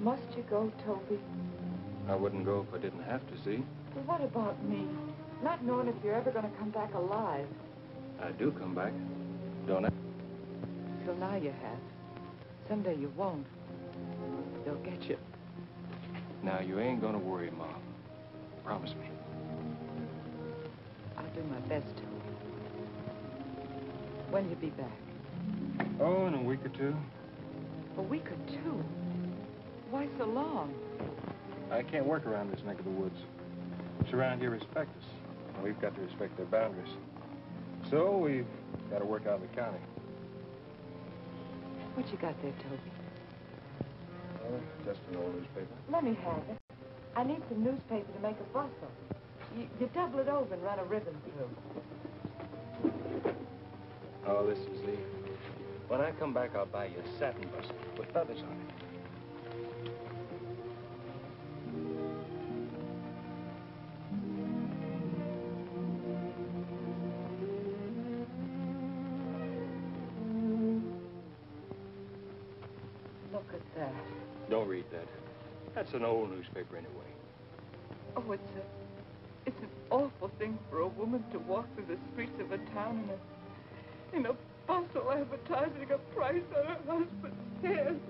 Must you go, Toby? I wouldn't go if I didn't have to, see? But what about me? Not knowing if you're ever going to come back alive. I do come back, don't I? Till now you have. Someday you won't. They'll get you. Now, you ain't gonna worry, Mom. Promise me. I'll do my best, Toby. When you be back? Oh, in a week or two. A week or two? Why so long? I can't work around this neck of the woods. It's around here respect us. And we've got to respect their boundaries. So we've got to work out in the county. What you got there, Toby? Oh, just an old newspaper. Let me have it. I need some newspaper to make a bustle. You, you double it over and run a ribbon through. Oh, listen, see. When I come back, I'll buy you a satin bustle with feathers on it. An old newspaper anyway. Oh, it's a, it's an awful thing for a woman to walk through the streets of a town in a, in a bustle advertising a price on her husband's head.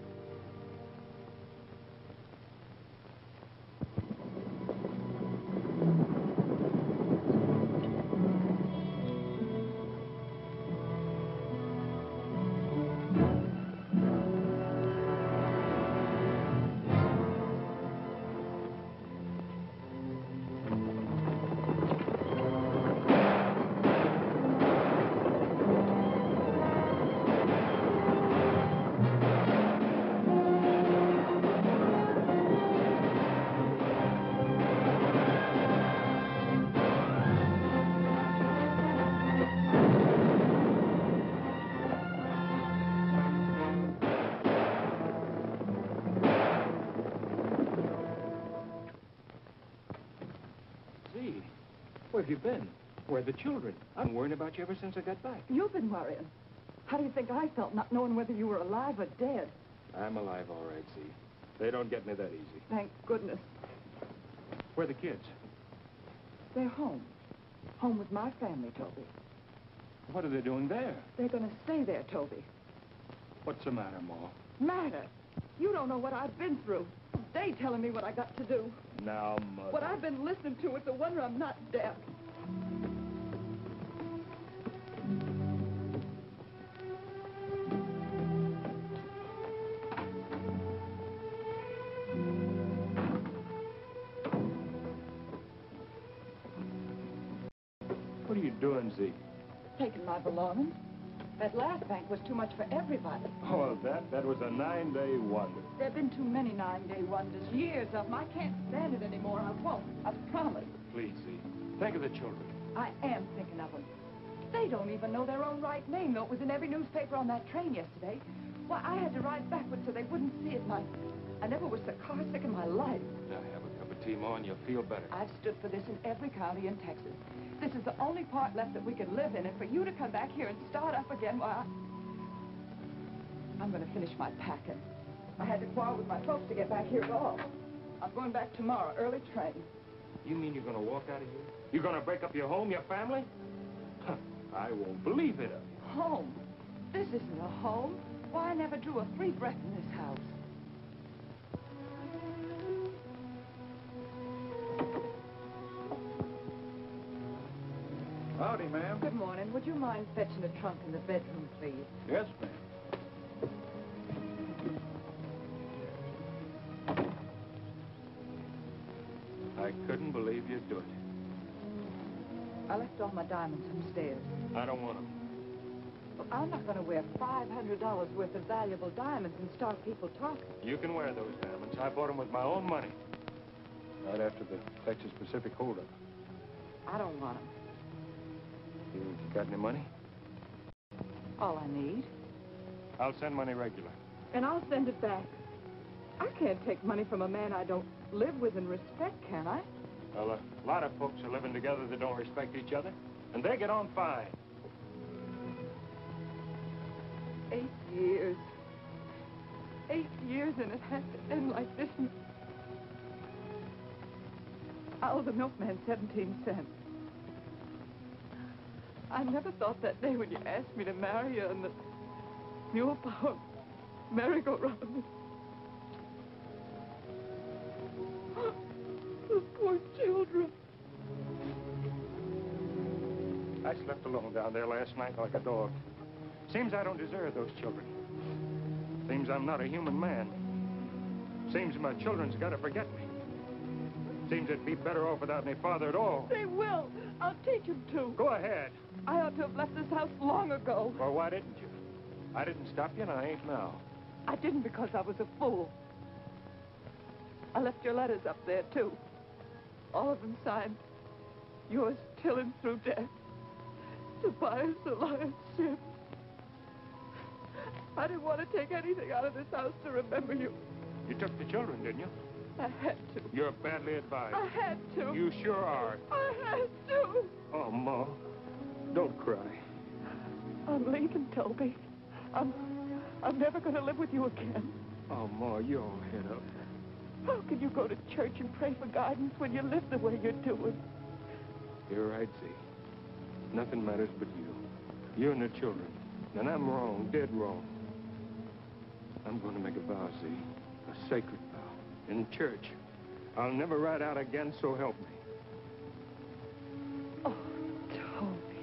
Where have you been? Where are the children? I'm worrying about you ever since I got back. You've been worrying. How do you think I felt not knowing whether you were alive or dead? I'm alive, all right, see. They don't get me that easy. Thank goodness. Where are the kids? They're home. Home with my family, Toby. What are they doing there? They're going to stay there, Toby. What's the matter, Ma? Matter. You don't know what I've been through. They telling me what I got to do. Now, Mother. What I've been listening to, it's a wonder I'm not deaf. What are you doing, Zeke? Taking my belongings. That last bank was too much for everybody. Oh, that, that was a nine-day wonder. There have been too many nine-day wonders, years of them. I can't stand it anymore. I won't. I promise. Please, Zeke, think of the children. I am thinking of them. They don't even know their own right name, though it was in every newspaper on that train yesterday. Why, I had to ride backwards so they wouldn't see it. I, I never was so car sick in my life. Now, have a cup of tea, Ma, and you'll feel better. I've stood for this in every county in Texas. This is the only part left that we could live in, and for you to come back here and start up again, why, I... I'm going to finish my packing. I had to quarrel with my folks to get back here at all. I'm going back tomorrow, early train. You mean you're going to walk out of here? You're going to break up your home, your family? Huh, I won't believe it of you. Home? This isn't a home. Why, I never drew a free breath in this house. Howdy, ma'am. Good morning. Would you mind fetching a trunk in the bedroom, please? Yes, ma'am. I couldn't believe you'd do it. I left all my diamonds upstairs. I don't want them. Well, I'm not going to wear $500 worth of valuable diamonds and start people talking. You can wear those diamonds. I bought them with my own money. Right after the Texas Pacific holdup. I don't want them. You got any money? All I need. I'll send money regular. And I'll send it back. I can't take money from a man I don't live with and respect, can I? Well, a lot of folks are living together that don't respect each other, and they get on fine. Eight years. eight years and it has to end like this. I owe the milkman 17 cents. I never thought that day when you asked me to marry you and the mule power merry-go-round. The poor children. I slept alone down there last night like a dog. Seems I don't deserve those children. Seems I'm not a human man. Seems my children's got to forget me. Seems they'd be better off without any father at all. They will. I'll teach him to. Go ahead. I ought to have left this house long ago. Well, why didn't you? I didn't stop you, and I ain't now. I didn't because I was a fool. I left your letters up there, too. All of them signed. Yours till and through death. Tobias Elias Sims. I didn't want to take anything out of this house to remember you. You took the children, didn't you? I had to. You're badly advised. I had to. You sure are. I had to. Oh, Ma, don't cry. I'm leaving, Toby. I'm, I'm never going to live with you again. Oh, Ma, you're all head up. How can you go to church and pray for guidance when you live the way you're doing? You're right, Zee. Nothing matters but you. You and the children. And I'm wrong, dead wrong. I'm going to make a vow, Zee. A sacred vow. In church. I'll never ride out again, so help me. Oh, Toby.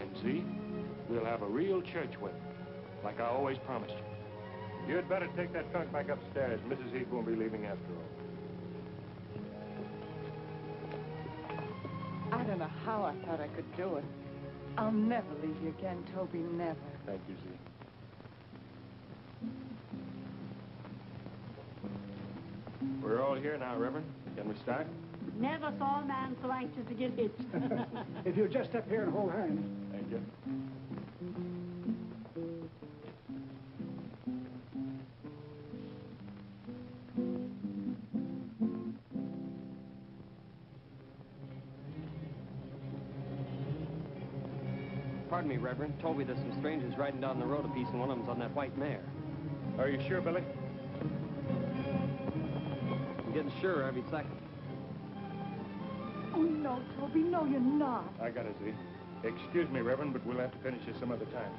And Zee, we'll have a real church wedding. Like I always promised you. You'd better take that trunk back upstairs. Mrs. Heath won't be leaving after all. I don't know how I thought I could do it. I'll never leave you again, Toby, never. Thank you, Zee. We're all here now, Reverend. Can we start? Never saw a man so anxious to get hitched. If you'll just step here and hold hands. Thank you. Pardon me, Reverend. Told me there's some strangers riding down the road a piece, and one of them's on that white mare. Are you sure, Billy? I'm getting sure every second. Oh, no, Toby, no, you're not. I got it, Zee. Excuse me, Reverend, but we'll have to finish this some other time.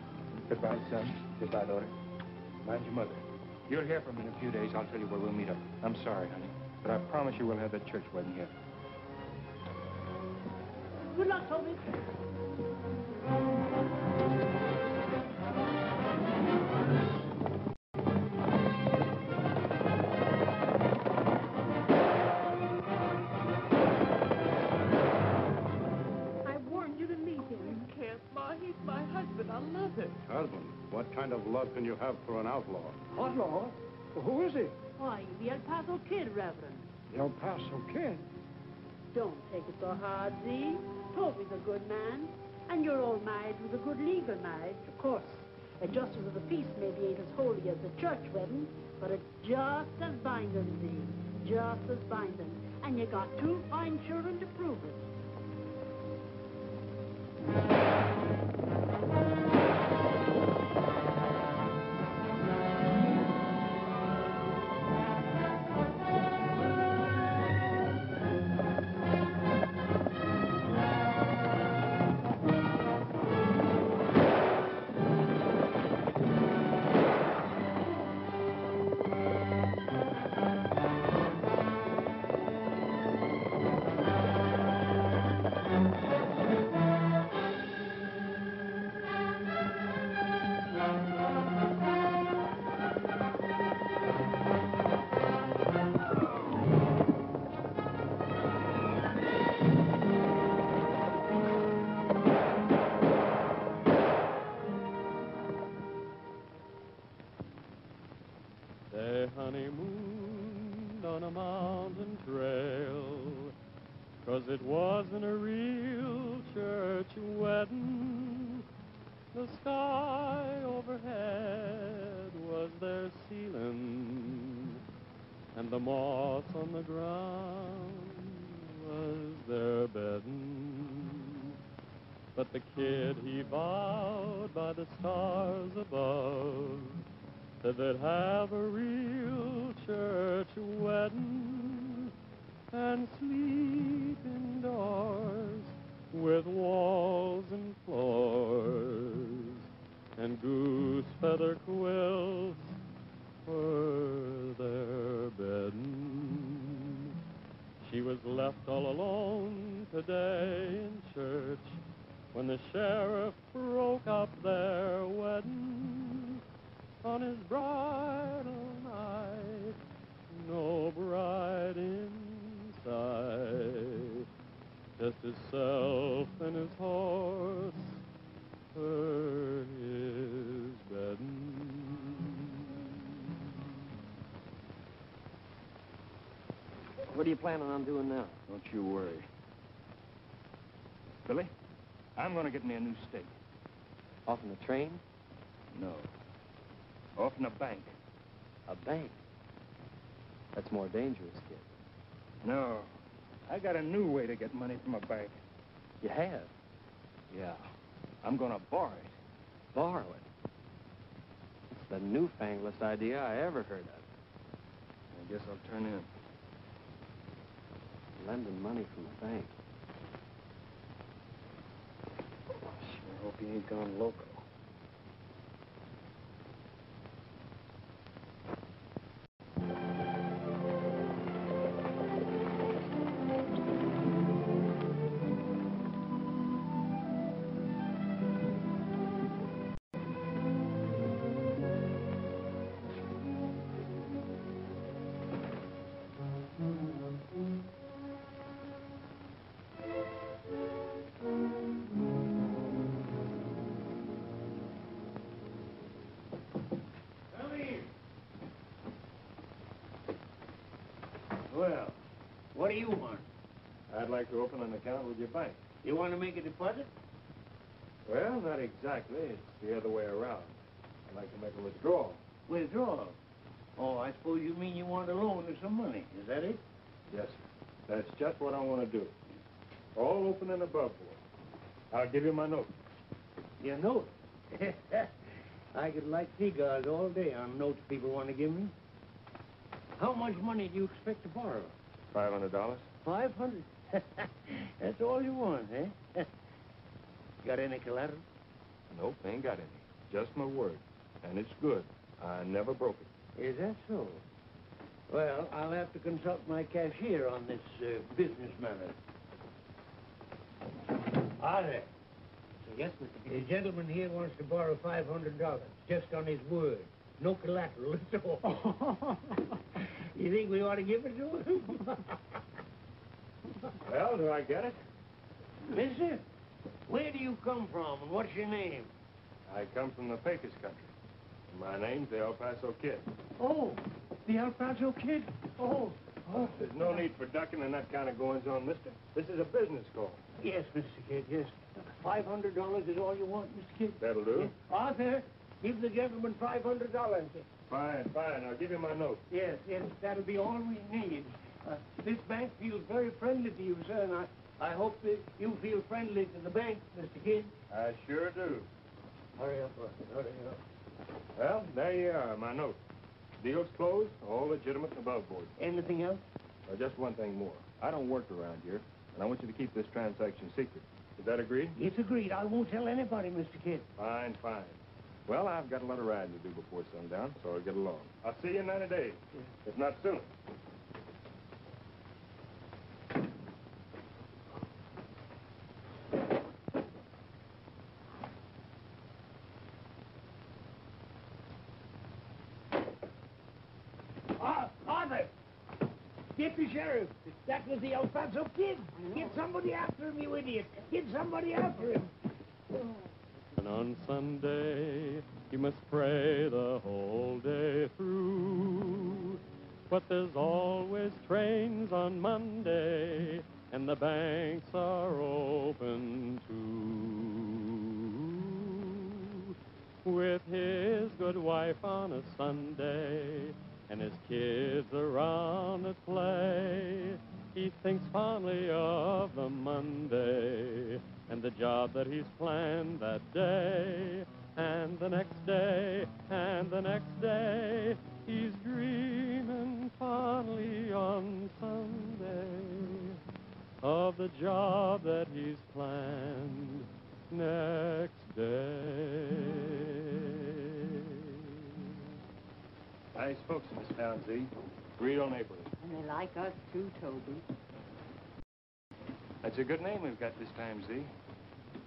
Goodbye, son. Goodbye, daughter. Mind your mother. You'll hear from me in a few days. I'll tell you where we'll meet up. I'm sorry, honey, but I promise you we'll have that church wedding here. Good luck, Toby. Kind of love can you have for an outlaw? Outlaw? Who is he? Why, the El Paso Kid, Reverend. The El Paso Kid. Don't take it so hard, Zee. Toby's a good man. And your old marriage was a good legal marriage, of course. A justice of the peace maybe ain't as holy as the church wedding, but it's just as binding, Zee. Just as binding. And you got two fine children to prove it. It wasn't What are you planning on doing now? Don't you worry. Billy, I'm going to get me a new stake. Off in the train? No. Off in a bank. A bank? That's more dangerous, kid. No. I got a new way to get money from a bank. You have? Yeah. I'm going to borrow it. Borrow it? It's the newfanglest idea I ever heard of. I guess I'll turn in. Lending money from a bank. I Sure hope he ain't gone loco. I'd like to open an account with your bank. You want to make a deposit? Well, not exactly. It's the other way around. I'd like to make a withdrawal. Withdrawal. Oh, I suppose you mean you want a loan or some money. Is that it? Yes, sir. That's just what I want to do. All open and above board. I'll give you my note. Your note? I could light cigars all day on notes people want to give me. How much money do you expect to borrow? Five hundred dollars? Five hundred. That's all you want, eh? Got any collateral? Nope, ain't got any. Just my word. And it's good. I never broke it. Is that so? Well, I'll have to consult my cashier on this uh, business matter. Arthur, Yes, Mr. the gentleman here wants to borrow $500, just on his word. No collateral at all. you think we ought to give it to him? Well, do I get it? Mister, where do you come from and what's your name? I come from the Pecos country. My name's the El Paso Kid. Oh, the El Paso Kid? Oh, oh. There's no need for ducking and that kind of goings-on, mister. This is a business call. Yes, Mr. Kid, yes. $500 is all you want, Mr. Kid? That'll do. Arthur, give the gentleman $500. Fine, fine. I'll give you my note. Yes, yes, that'll be all we need. Uh, this bank feels very friendly to you, sir, and I, I hope that you feel friendly to the bank, Mr. Kid. I sure do. Hurry up, Arthur, hurry up. Well, there you are, my note. Deal's closed, all legitimate and above board. Anything else? Uh, just one thing more. I don't work around here, and I want you to keep this transaction secret. Is that agreed? It's agreed. I won't tell anybody, Mr. Kid. Fine, fine. Well, I've got a lot of riding to do before sundown, so I'll get along. I'll see you in 90 days, if not sooner. Ah, Arthur! Deputy Sheriff, was the Paso Kid. Get somebody after him, you idiot. Get somebody after him. And on Sunday, you must pray the whole day through. But there's always trains on Monday, and the banks are open too. With his good wife on a Sunday, and his kids around at play, he thinks fondly of the Monday and the job that he's planned that day. And the next day, and the next day, he's dreaming fondly on Sunday of the job that he's planned next day. Nice folks in this town, Zee. Real neighborly. And they like us too, Toby. That's a good name we've got this time, Zee.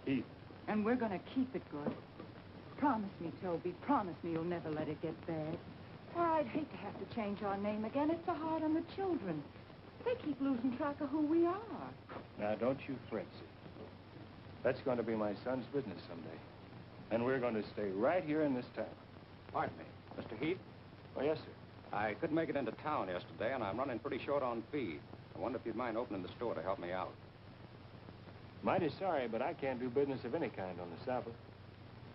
Heath. And we're going to keep it good. Promise me, Toby, promise me you'll never let it get bad. Or I'd hate to have to change our name again. It's so hard on the children. They keep losing track of who we are. Now, don't you fret, Zee. That's going to be my son's business someday. And we're going to stay right here in this town. Pardon me, Mr. Heath. Oh, yes, sir. I couldn't make it into town yesterday, and I'm running pretty short on feed. I wonder if you'd mind opening the store to help me out. Mighty sorry, but I can't do business of any kind on the Sabbath.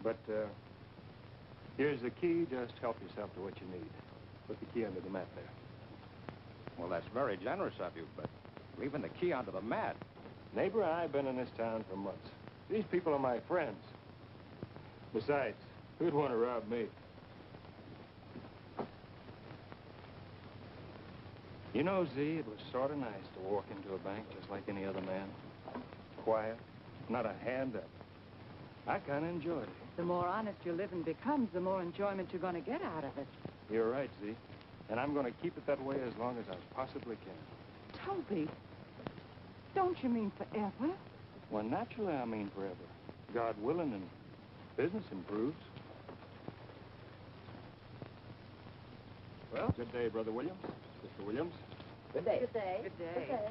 But, uh, here's the key. Just help yourself to what you need. Put the key under the mat there. Well, that's very generous of you, but leaving the key under the mat. Neighbor, I've been in this town for months. These people are my friends. Besides, who'd want to rob me? You know, Zee, it was sort of nice to walk into a bank just like any other man. Quiet, not a hand up. I kind of enjoyed it. The more honest your living becomes, the more enjoyment you're going to get out of it. You're right, Zee. And I'm going to keep it that way as long as I possibly can. Toby, don't you mean forever? Well, naturally, I mean forever. God willing, and business improves. Well, good day, Brother Williams. Mr. Williams. Good day. Good day. Good day.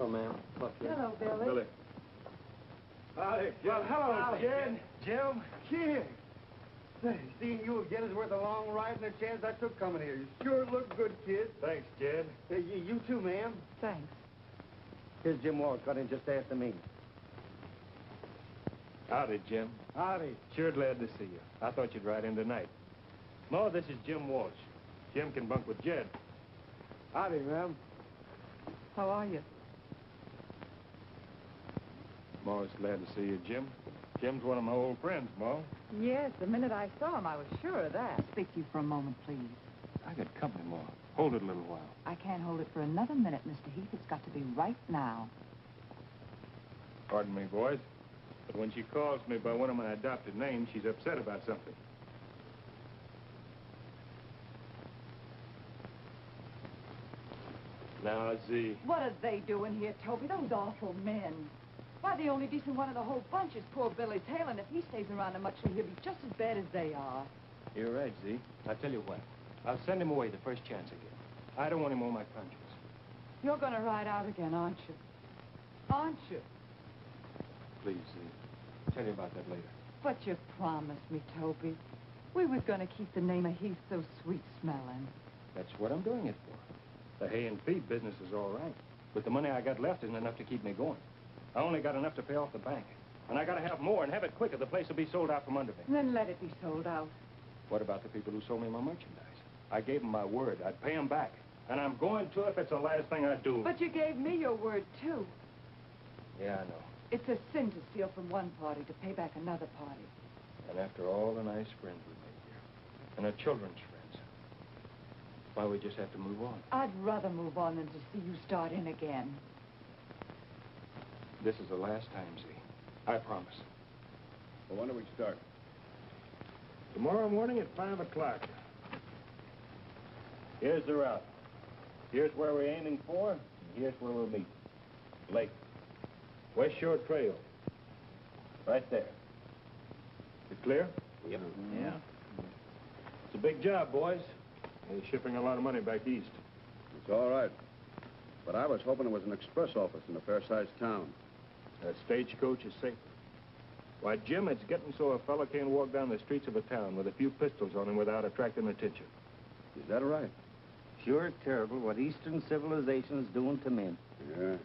Oh, ma'am. Look here. Hello, Billy. Billy. Howdy. Well, hello, Jed. Jim. Kid. Say, seeing you again is worth a long ride and a chance I took coming here. You sure look good, kid. Thanks, Jed. Hey, you, you too, ma'am. Thanks. Here's Jim Walsh. Got in just after me. Howdy, Jim. Howdy. Sure glad to see you. I thought you'd ride in tonight. Mo, this is Jim Walsh. Jim can bunk with Jed. Howdy, ma'am. How are you? Mo's glad to see you, Jim. Jim's one of my old friends, Ma. Yes, the minute I saw him, I was sure of that. Speak to you for a moment, please. I got company, Ma. Hold it a little while. I can't hold it for another minute, Mr. Heath. It's got to be right now. Pardon me, boys. But when she calls me by one of my adopted names, she's upset about something. Now, Zee. What are they doing here, Toby? Those awful men. Why, the only decent one of the whole bunch is poor Billy Taylor, and if he stays around much, he'll be just as bad as they are. You're right, Zee. I'll tell you what. I'll send him away the first chance I get. I don't want him on my conscience. You're going to ride out again, aren't you? Aren't you? Please, Zee. Tell you about that later. But you promised me, Toby. We was going to keep the name of Heath so sweet-smelling. That's what I'm doing it for. The hay and feed business is all right. But the money I got left isn't enough to keep me going. I only got enough to pay off the bank. And I got to have more and have it quicker. The place will be sold out from under me. Then let it be sold out. What about the people who sold me my merchandise? I gave them my word. I'd pay them back. And I'm going to if it's the last thing I do. But you gave me your word, too. Yeah, I know. It's a sin to steal from one party to pay back another party. And after all the nice friends we made here, and our children's friends, why, we just have to move on. I'd rather move on than to see you start in again. This is the last time, Zee. I promise. Well, when do we start? Tomorrow morning at 5 o'clock. Here's the route. Here's where we're aiming for, and here's where we'll meet. Lake. West Shore Trail. Right there. You clear? Yep. Yeah. It's a big job, boys. They're shipping a lot of money back east. It's all right. But I was hoping it was an express office in a fair-sized town. A stagecoach is safer. Why, Jim, it's getting so a fella can't walk down the streets of a town with a few pistols on him without attracting attention. Is that right? Sure terrible what Eastern civilization is doing to men. Yeah.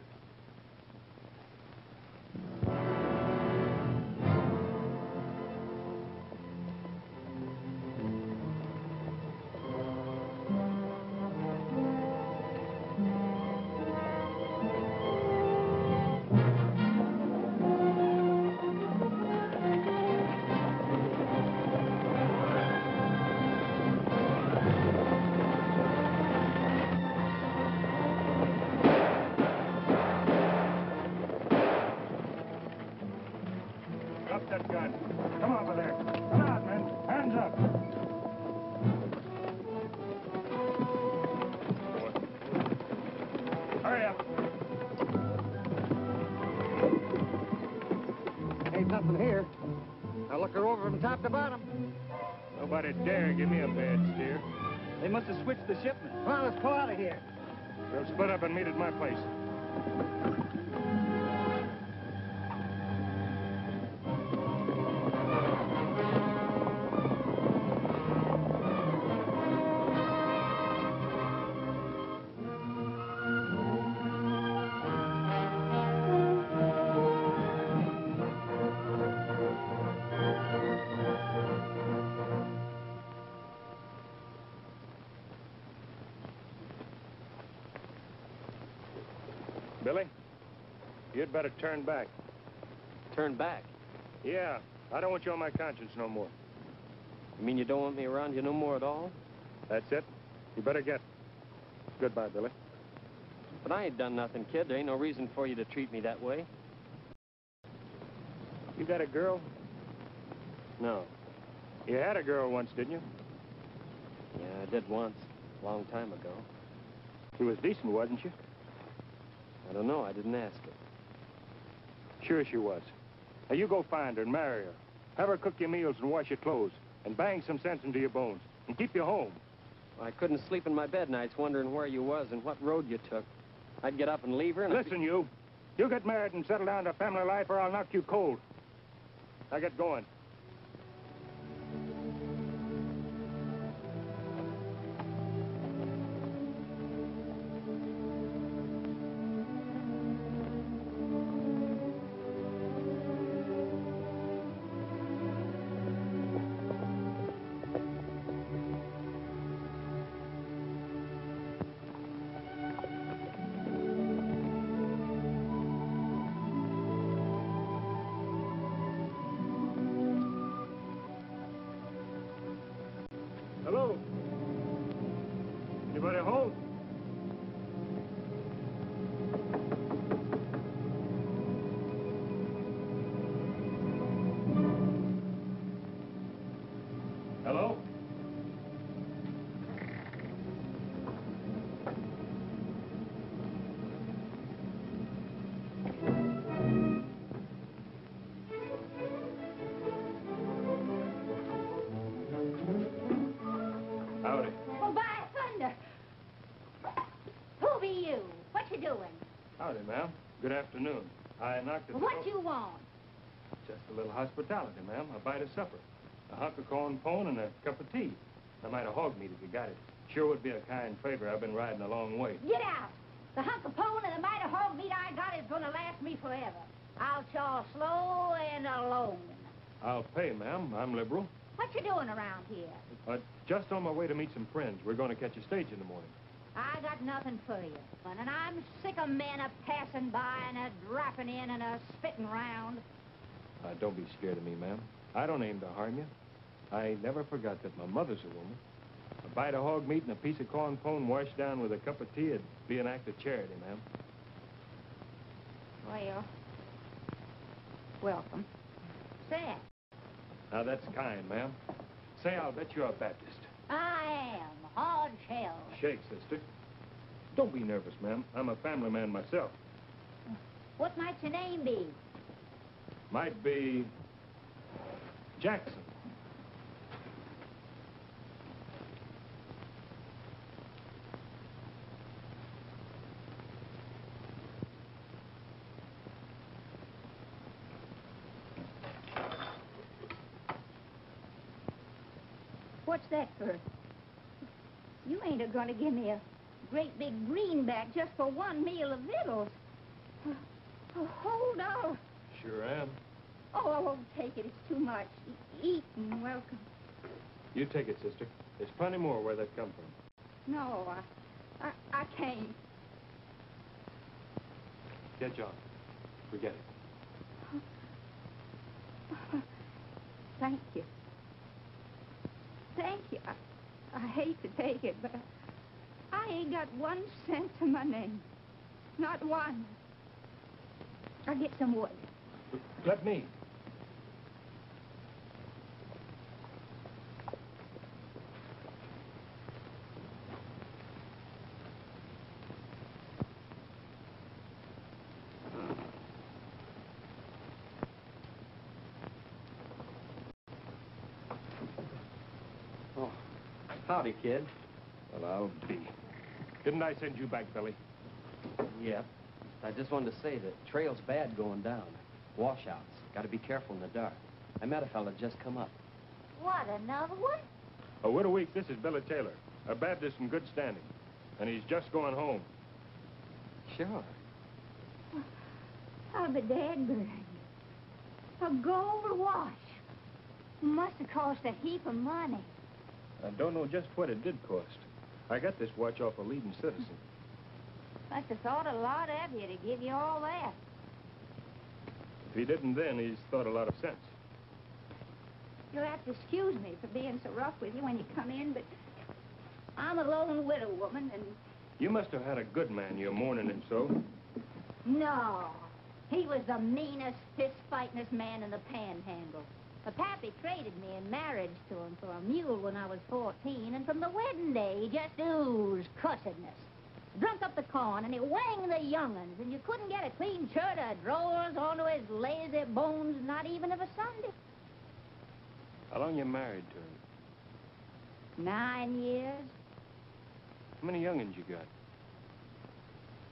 The shipment. Come on, let's pull out of here. We'll split up and meet at my place. You'd better turn back. Turn back. Yeah, I don't want you on my conscience no more. You mean you don't want me around you no more at all? That's it. You better get. Goodbye, Billy. But I ain't done nothing, kid. There ain't no reason for you to treat me that way. You got a girl? No. You had a girl once, didn't you? Yeah, I did once. A long time ago. She was decent, wasn't she? I don't know. I didn't ask her. Sure she was. Now you go find her and marry her. Have her cook your meals and wash your clothes. And bang some sense into your bones. And keep you home. I couldn't sleep in my bed nights wondering where you was and what road you took. I'd get up and leave her and... Listen, you. You get married and settle down to family life or I'll knock you cold. Now get going. I knocked at What you want? Just a little hospitality, ma'am. A bite of supper. A hunk of corn pone and a cup of tea. I might have hog meat if you got it. Sure would be a kind favor. I've been riding a long way. Get out. The hunk of pone and the mite of hog meat I got is gonna last me forever. I'll chaw slow and alone. I'll pay, ma'am. I'm liberal. What you doing around here? Uh, just on my way to meet some friends. We're going to catch a stage in the morning. I got nothing for you. And I'm sick of men a passing by and a dropping in and a spitting round. Uh, don't be scared of me, ma'am. I don't aim to harm you. I never forgot that my mother's a woman. A bite of hog meat and a piece of corn pone washed down with a cup of tea would be an act of charity, ma'am. Well, welcome. Sad. Now, that's kind, ma'am. Say, I'll bet you're a Baptist. I am hard shell. Shake, sister. Don't be nervous, ma'am. I'm a family man myself. What might your name be? Might be Jackson. What's that for? Ain't a gonna give me a great big greenback just for one meal of victuals. Oh, hold on. Sure am. Oh, I won't take it. It's too much. E- Eat and welcome. You take it, sister. There's plenty more where that come from. No, I, I, I can't. Get John. Forget it. Thank you. Thank you. I, I hate to take it, but I ain't got one cent to my name. Not one. I'll get some wood. Let me. Howdy, kid. Well, I'll be. Didn't I send you back, Billy? Yep. I just wanted to say the trail's bad going down. Washouts. Got to be careful in the dark. I met a fella just come up. What, another one? A Widow Weeks, this is Billy Taylor, a Baptist in good standing. And he's just going home. Sure. I'll be dead burned. A gold watch. Must have cost a heap of money. I don't know just what it did cost. I got this watch off a leading citizen. Must have thought a lot of you to give you all that. If he didn't then, he's thought a lot of sense. You'll have to excuse me for being so rough with you when you come in, but I'm a lone widow woman, and You must have had a good man. You're mourning him so. no. He was the meanest, fist-fightingest man in the panhandle. My pappy traded me in marriage to him for a mule when I was 14, and from the wedding day, he just oozed cussedness. Drunk up the corn, and he wanged the young'uns, and you couldn't get a clean shirt of drawers onto his lazy bones, not even of a Sunday. How long you married to him? Nine years? How many young'uns you got?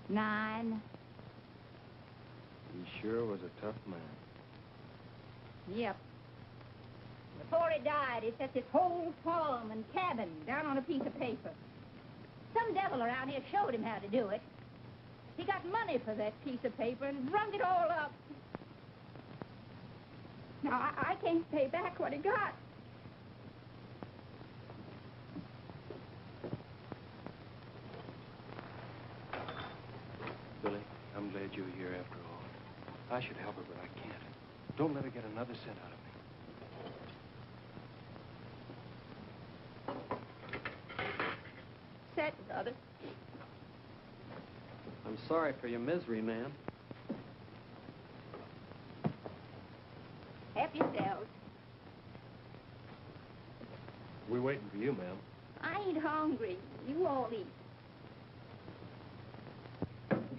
Nine. He sure was a tough man. Yep. Before he died, he set this whole farm and cabin down on a piece of paper. Some devil around here showed him how to do it. He got money for that piece of paper and drunk it all up. Now, I, I can't pay back what he got. Billy, I'm glad you're here after all. I should help her, but I can't. Don't let her get another cent out of me. Set, brother. I'm sorry for your misery, ma'am. Help yourselves. We're waiting for you, ma'am. I ain't hungry. You all eat.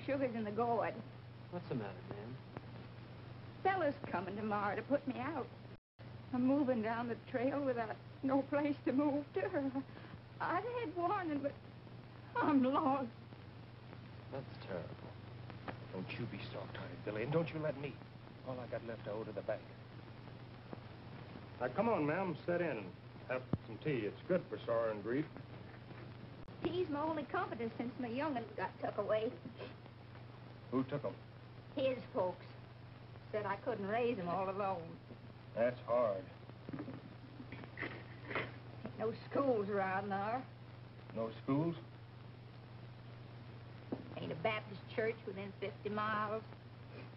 Sugar's in the gourd. What's the matter, ma'am? Fella's coming tomorrow to put me out. I'm moving down the trail without no place to move to. I've had warning, but I'm lost. That's terrible. Don't you be soft-hearted, Billy, and don't you let me. All I got left I owe to the bank. Now, come on, ma'am. Sit in and have some tea. It's good for sorrow and grief. He's my only comforter since my young'uns got took away. Who took him? His folks said I couldn't raise him all alone. That's hard. Ain't no schools around there. No schools? Ain't a Baptist church within 50 miles.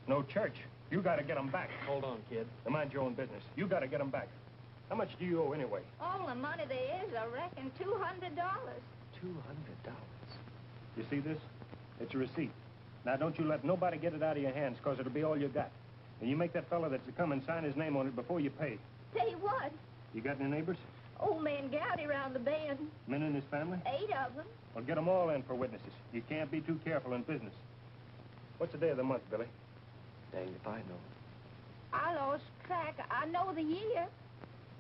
No church. You got to get them back. Hold on, kid. Now, mind your own business. You got to get them back. How much do you owe anyway? All the money there is, I reckon, $200. Two hundred dollars. You see this? It's a receipt. Now, don't you let nobody get it out of your hands, because it'll be all you got. And you make that fella that's to come and sign his name on it before you pay. Pay what, You got any neighbors? Old man Gowdy round the bend, Men in his family? eight of them. Well, get them all in for witnesses. You can't be too careful in business. What's the day of the month, Billy? Dang if I know. I lost track. I know the year.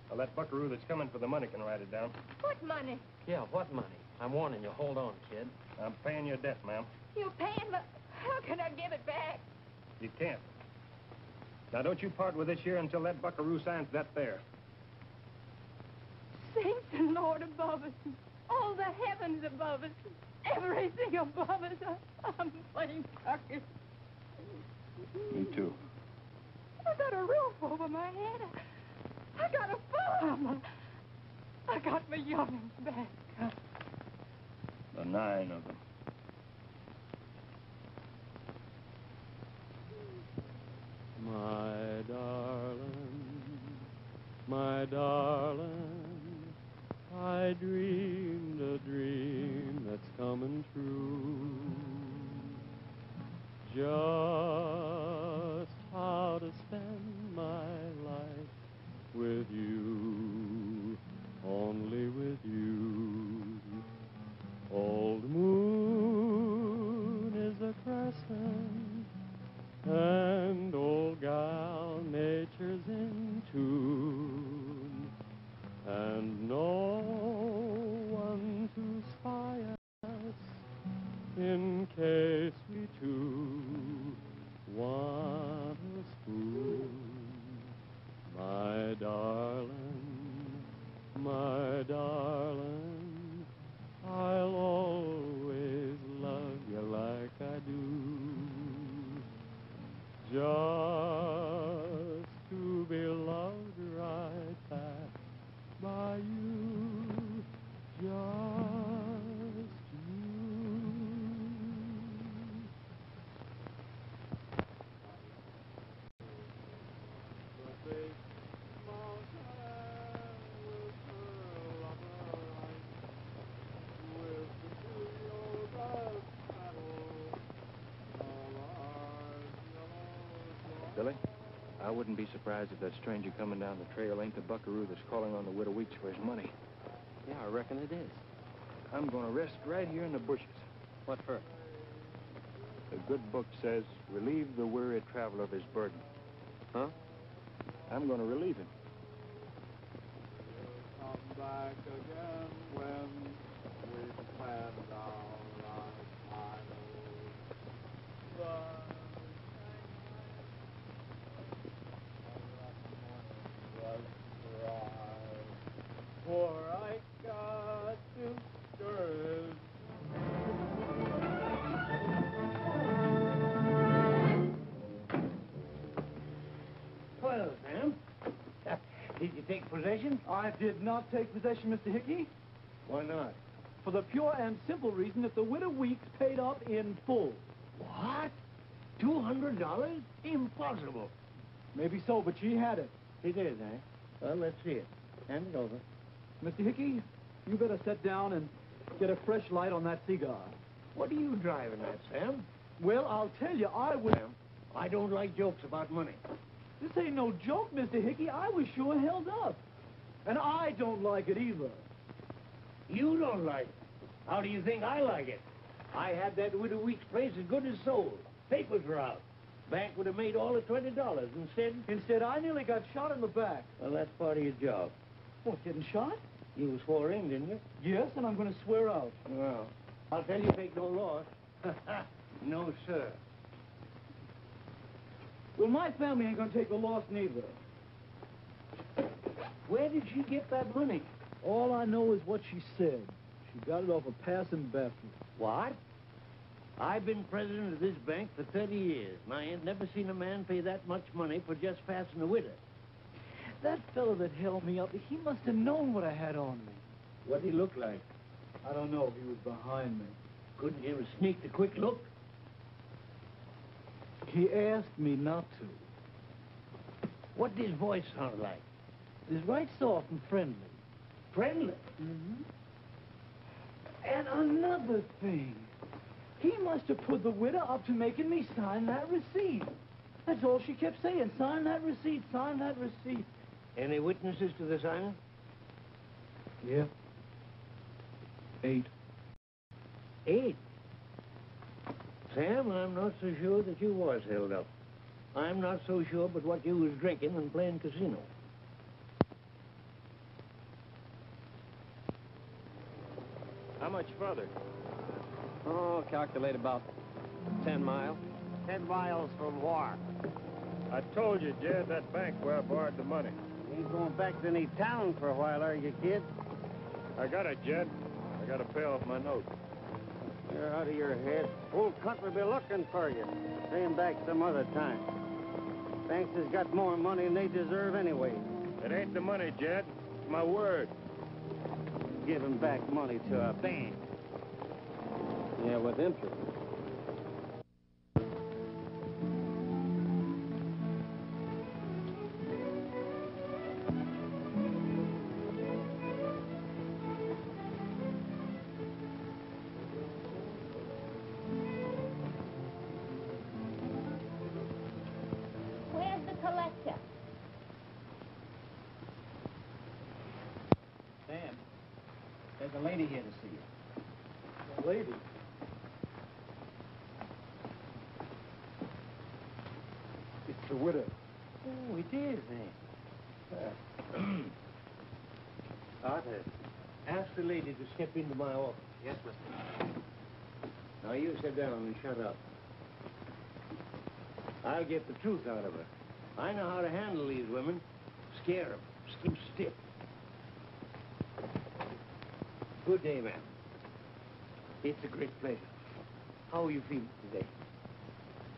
Well, that buckaroo that's coming for the money can write it down. What money? Yeah, what money? I'm warning you. Hold on, kid. I'm paying your debt, ma'am. You're paying me. How can I give it back? You can't. Now, don't you part with this here until that buckaroo signs that there. Saints and Lord above us, all the heavens above us, everything above us. I, I'm plain tuckered. Me too. I got a roof over my head. I, I got a farm. I got my young'uns back. The nine of them. My darling, my darling, I dreamed a dream that's coming true. Just how to spend my life with you, only with you. Old moon is a crescent, and old gal nature's in tune, and no in case surprised if that stranger coming down the trail ain't the buckaroo that's calling on the widow Weeks for his money. Yeah, I reckon it is. I'm going to rest right here in the bushes. What for? The good book says, relieve the weary traveler of his burden. Huh? I'm going to relieve him. Come back again possession? I did not take possession, Mr. Hickey, Why not? for the pure and simple reason that the widow Weeks paid up in full. What? Two hundred dollars? Impossible. Maybe so, but she had it. It is, eh? Well, let's see it. Hand it over. Mr. Hickey, you better sit down and get a fresh light on that cigar. What are you driving at, Sam? Well, I'll tell you, I was... Sam, I don't like jokes about money. This ain't no joke, Mr. Hickey. I was sure held up. And I don't like it either. You don't like it. How do you think I like it? I had that Widow Weeks place as good as sold. Papers were out. Bank would have made all the twenty dollars. Instead, Instead, I nearly got shot in the back. well, that's part of your job. What, getting shot? You swore in, didn't you? Yes, and I'm going to swear out. Well, I'll tell you, take no loss. no, sir. Well, my family ain't going to take the loss neither. Where did she get that money? All I know is what she said. She got it off a passing bathroom. What? I've been president of this bank for 30 years, and I ain't never seen a man pay that much money for just passing a widow. That fellow that held me up, he must have known what I had on me. What'd he look like? I don't know. He was behind me. Couldn't you have sneaked a quick look? He asked me not to. What did his voice sound like? It was right soft and friendly. Friendly. Mm-hmm. And another thing. He must have put the widow up to making me sign that receipt. That's all she kept saying. Sign that receipt, sign that receipt. Any witnesses to the signing? Yeah. Eight. Eight. Sam, I'm not so sure that you was held up. I'm not so sure but what you was drinking and playing casino. How much further? Oh, calculate about 10 miles. Ten miles from war. I told you, Jed, that bank where I borrowed the money. Ain't going back to any town for a while, are you, kid? I got it, Jed. I got to pay off my note. You're out of your head. Whole country be looking for you. Pay 'em back some other time. Banks has got more money than they deserve anyway. It ain't the money, Jed. It's my word. Giving back money to a bank. Yeah, with interest. A lady here to see you. Lady. It's the widow. Oh, it is, eh? Arthur, ask the lady to step into my office. Yes, mister. Now you sit down and shut up. I'll get the truth out of her. I know how to handle these women. Scare them. Keep stiff. Good day, ma'am. It's a great pleasure. How are you feeling today?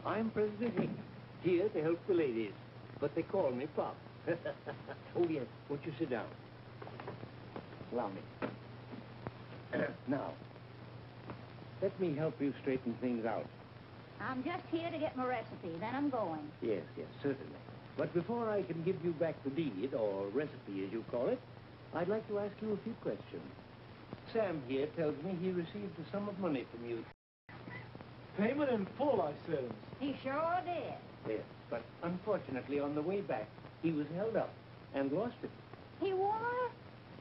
I'm President Hick, here to help the ladies, but they call me Pop. oh, yes. Won't you sit down? Allow me. now, let me help you straighten things out. I'm just here to get my recipe, then I'm going. Yes, yes, certainly. But before I can give you back the deed, or recipe as you call it, I'd like to ask you a few questions. Sam here tells me he received a sum of money from you. Payment in full, I said. He sure did. Yes, but unfortunately on the way back, he was held up and lost it. He were?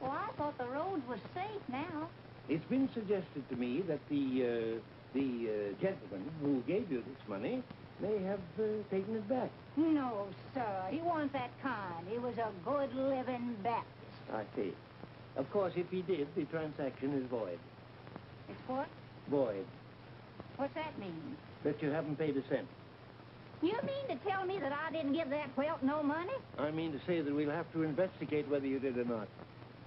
Well, I thought the roads was safe now. It's been suggested to me that the, uh, the uh, gentleman who gave you this money may have uh, taken it back. No, sir. He wasn't that kind. He was a good living Baptist. I see. Of course, if he did, the transaction is void. It's what? Void. What's that mean? That you haven't paid a cent. You mean to tell me that I didn't give that whelp no money? I mean to say that we'll have to investigate whether you did or not.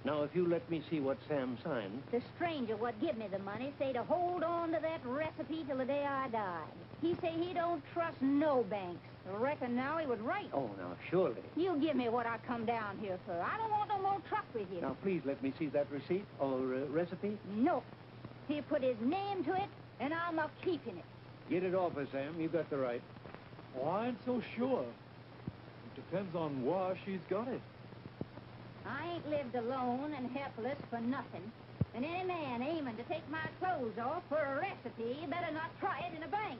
Now, if you let me see what Sam signed. The stranger what give me the money say to hold on to that recipe till the day I died. He say he don't trust no banks. I reckon now he would write. Oh, now, surely. You give me what I come down here for. I don't want no more truck with you. Now, please let me see that receipt or uh, recipe. No. He put his name to it, and I'm a keeping it. Get it off her, Sam. You got the right. Oh, I ain't so sure. It depends on why she's got it. I ain't lived alone and helpless for nothing. And any man aiming to take my clothes off for a recipe better not try it in a bank.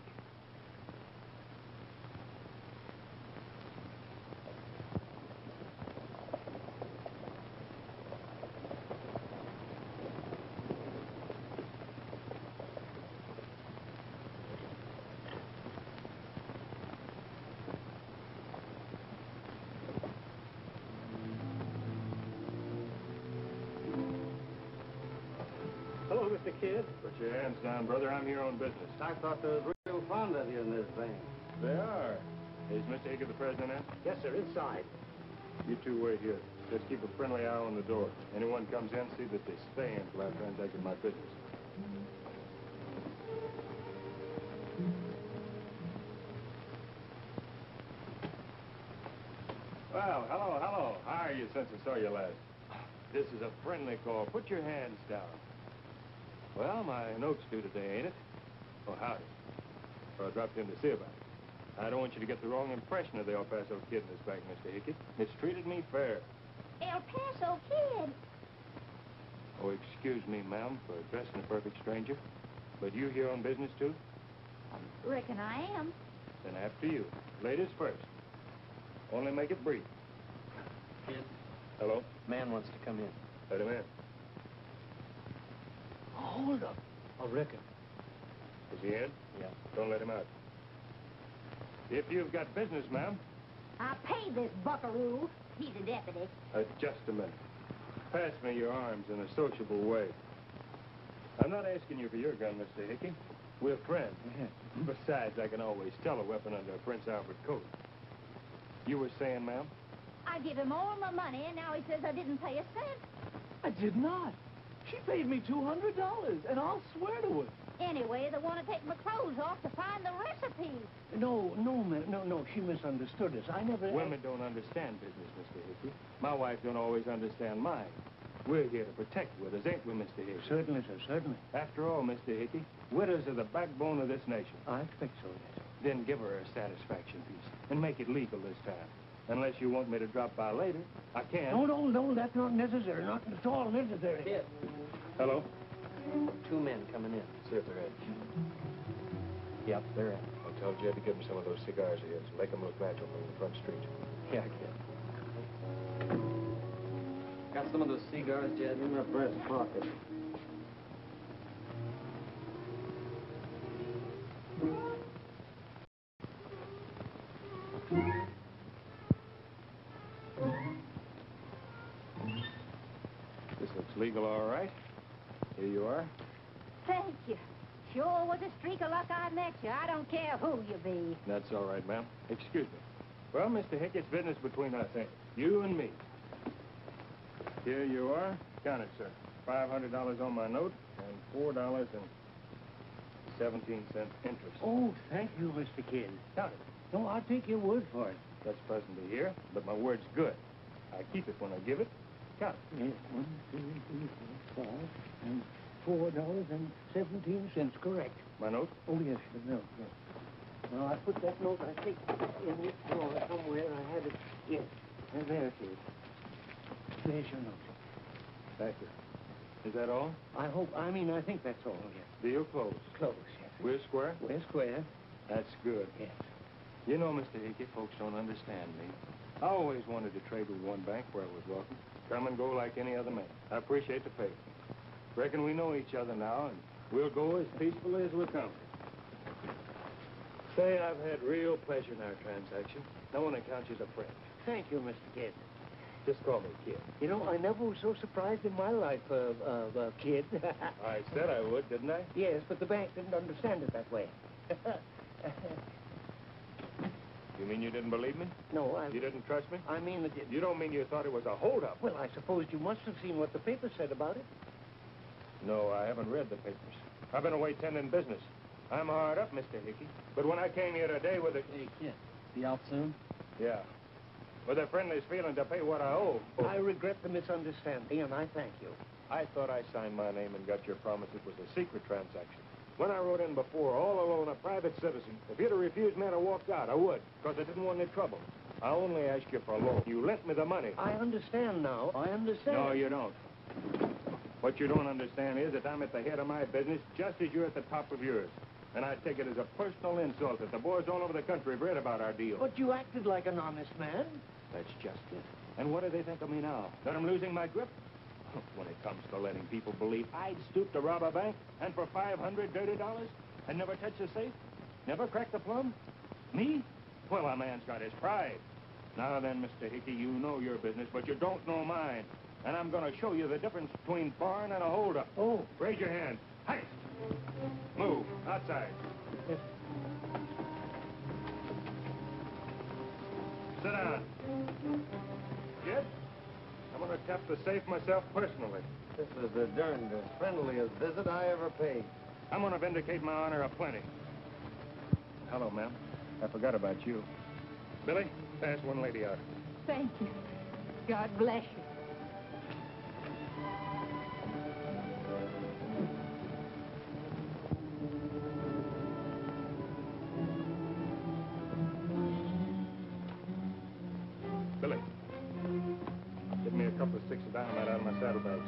Brother. I'm here on business. I thought they was real fond of you in this thing. They are. Is Mr. Hickey the president in? Yes, sir, inside. You two wait here. Just keep a friendly eye on the door. Anyone comes in, see that they stay in until I've transacted my business. Well, hello, hello. How are you since I saw you last? This is a friendly call. Put your hands down. Well, my note's due today, ain't it? Oh, howdy. Well, I dropped in to see about it. I don't want you to get the wrong impression of the El Paso kid in this bank, Mr. Hickey. Mistreated me fair. El Paso Kid. Oh, excuse me, ma'am, for addressing a perfect stranger. But you here on business, too? I reckon I am. Then after you. Ladies first. Only make it brief. Kid, Hello? man wants to come in. Let him in. Hold up. I reckon. Is he in? Yeah. Don't let him out. If you've got business, ma'am, I paid this buckaroo. He's a deputy. uh, just a minute. Pass me your arms in a sociable way. I'm not asking you for your gun, Mr. Hickey. We're friends. Besides, I can always tell a weapon under a Prince Albert coat. You were saying, ma'am? I give him all my money, and now he says I didn't pay a cent. I did not. She paid me $200, and I'll swear to it. Anyway, they want to take my clothes off to find the recipe. No, no, ma- no, no. She misunderstood us. I never... Women don't understand business, Mr. Hickey. My wife don't always understand mine. We're here to protect widows, ain't we, Mr. Hickey? Certainly, sir, certainly. After all, Mr. Hickey, widows are the backbone of this nation. I expect so, yes. Then give her a satisfaction piece and make it legal this time. Unless you want me to drop by later, I can. No, no, no, that's not necessary. Not at all necessary. Kid, Hello? two men coming in. See if they're in. Yep, they're in. I'll tell Jed to give him some of those cigars of his. Make them look natural from the front street. Yeah, I can. Got some of those cigars, Jed? In my breast pocket. Streak of luck I met you. I don't care who you be. That's all right, ma'am. Excuse me. Well, Mr. Hick, it's business between us, ain't it? You and me. Here you are. Count it, sir. $500 on my note and $4.17 interest. Oh, thank you, Mr. Kidd. Count it. No, I'll take your word for it. That's presently here, but my word's good. I keep it when I give it. Count it. Yes, one, two, three, four, five, and four dollars and seventeen cents, correct. My note? Oh, yes, the note, yes. Now, I put that note, I think, in this drawer somewhere. I had it, yes. And there it is. There's your note. Thank you. Is that all? I hope, I mean, I think that's all, yes. Deal closed. Close, yes. We're square? We're square. That's good. Yes. You know, Mr. Hickey, folks don't understand me. I always wanted to trade with one bank where I was welcome. Come and go like any other man. I appreciate the faith. Reckon we know each other now, and we'll go as peacefully as we come. Say, I've had real pleasure in our transaction. No one counts you as a friend. Thank you, Mr. Kidd. Just call me Kid. You know, I never was so surprised in my life, uh, uh, uh Kid. I said I would, didn't I? yes, but the bank didn't understand it that way. You mean you didn't believe me? no, I... You didn't trust me? I mean that you... You don't mean you thought it was a holdup? Well, I suppose you must have seen what the paper said about it. No, I haven't read the papers. I've been away tending business. I'm hard up, Mr. Hickey. But when I came here today with a... Hey, kid, be out soon? Yeah. With a friendliest feeling to pay what I owe. I regret the misunderstanding, and I thank you. I thought I signed my name and got your promise it was a secret transaction. When I rode in before, all alone, a private citizen, if you'd have refused me, I'd have walked out. I would, because I didn't want any trouble. I only asked you for a loan. You lent me the money. I understand now. I understand. No, you don't. What you don't understand is that I'm at the head of my business just as you're at the top of yours. And I take it as a personal insult that the boys all over the country have read about our deal. But you acted like an honest man. That's just it. And what do they think of me now? That I'm losing my grip? When it comes to letting people believe I'd stoop to rob a bank and for 500 dirty dollars and never touch a safe? Never crack the plum? Me? Well, a man's got his pride. Now then, Mr. Hickey, you know your business, but you don't know mine. And I'm going to show you the difference between barn and a holdup. Oh. Raise your hand. Hi. Move. Outside. Yes. Sit down. Kid, I'm going to tap the safe myself personally. This is the darned friendliest visit I ever paid. I'm going to vindicate my honor aplenty. Hello, ma'am. I forgot about you. Billy, pass one lady out. Thank you. God bless you. Billy, give me a couple of sticks of dynamite out of my saddlebags.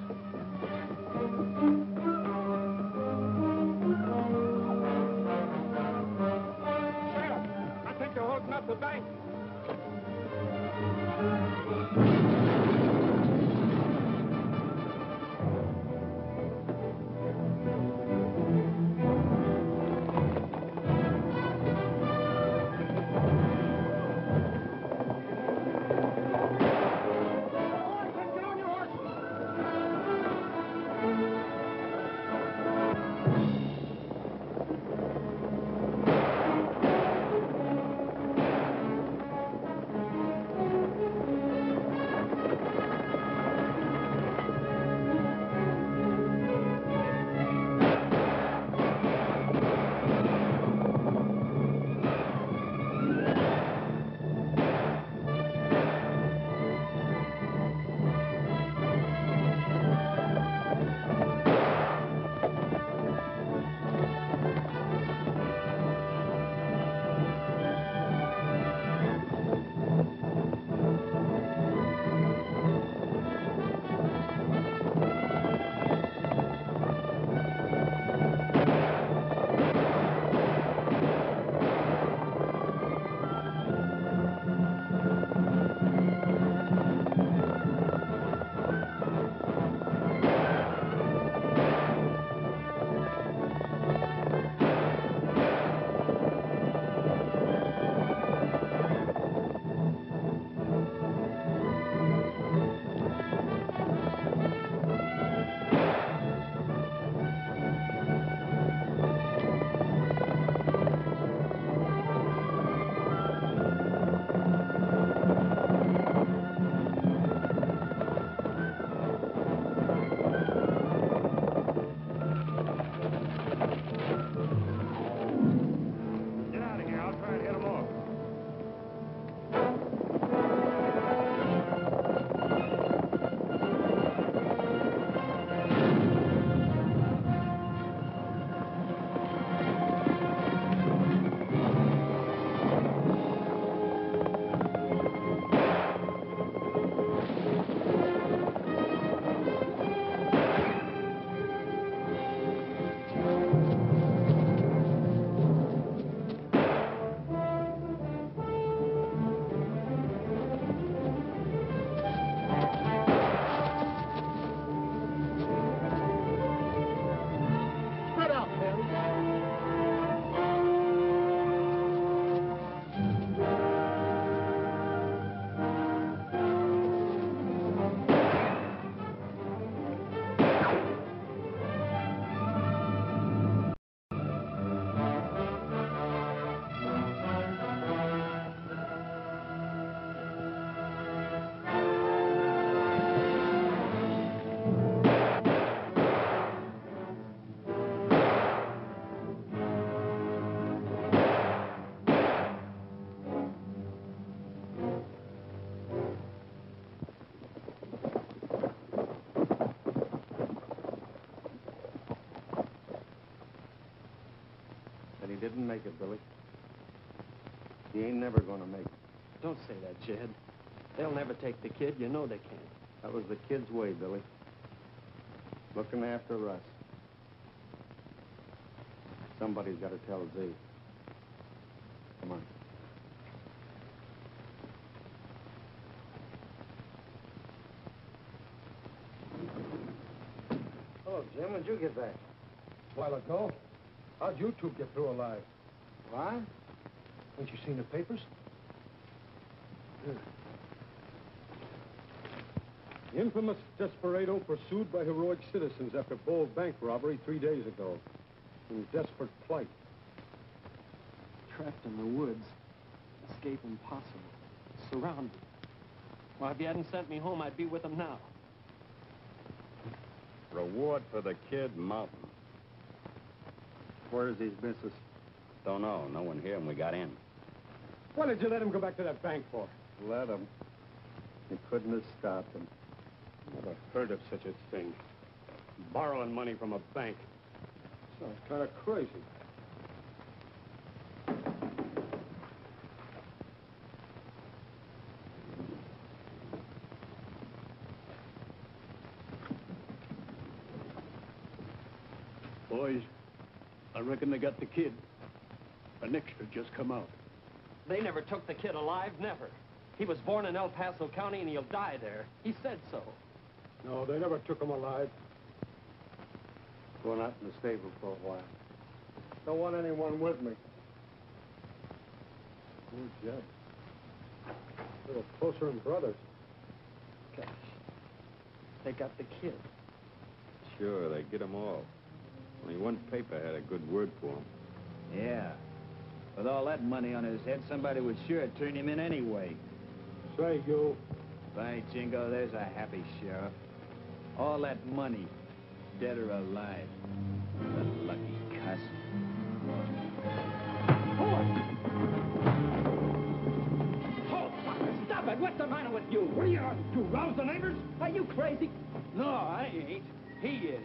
Make it, Billy. He ain't never gonna make it. Don't say that, Jed. They'll never take the kid. You know they can't. That was the kid's way, Billy. Looking after Russ. Somebody's got to tell Zee. Come on. Hello, Jim, when'd you get back? A while ago. How'd you two get through alive? What? Ain't you seen the papers? Hmm. The infamous Desperado pursued by heroic citizens after bold bank robbery three days ago. In desperate plight. Trapped in the woods. Escape impossible. Surrounded. Well, if you hadn't sent me home, I'd be with them now. Reward for the kid, mountain. Where's his missus? Don't know. No one here, and we got in. What did you let him go back to that bank for? Let him. You couldn't have stopped him. Never heard of such a thing. Borrowing money from a bank. Sounds kind of crazy. Boys, I reckon they got the kid. An extra just come out. They never took the kid alive, never. He was born in El Paso County and he'll die there. He said so. No, they never took him alive. Going out in the stable for a while. Don't want anyone with me. Oh, Jed. A little closer than brothers. Gosh. They got the kid. Sure, they get 'em all. Only one paper had a good word for him. Yeah. With all that money on his head, somebody would sure turn him in anyway. Say, you. By jingo, there's a happy sheriff. All that money, dead or alive. The lucky cuss. Oh, oh, stop it! What's the matter with you? What are you, to rouse the neighbors? Are you crazy? No, I ain't. He is.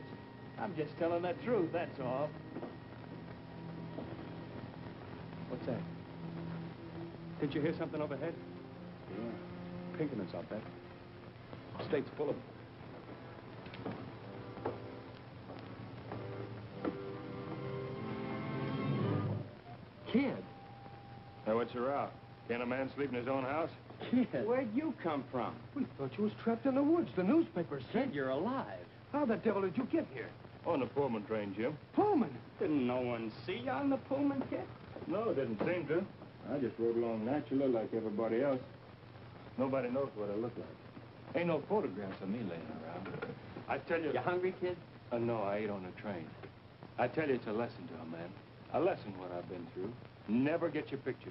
I'm just telling the truth, that's all. What's that? Did you hear something overhead? Yeah. Pinkertons out there. State's full of them. Kid? Now, what's your row? Can't a man sleep in his own house? Kid? Where'd you come from? We thought you was trapped in the woods. The newspapers said. You're alive. How the devil did you get here? On the Pullman train, Jim. Pullman? Didn't no one see you on the Pullman, kid? No, it didn't seem to. I just rode along naturally like everybody else. Nobody knows what I look like. Ain't no photographs of me laying around. I tell you... You hungry, kid? Uh, no, I ate on the train. I tell you, it's a lesson to a man. A lesson what I've been through. Never get your picture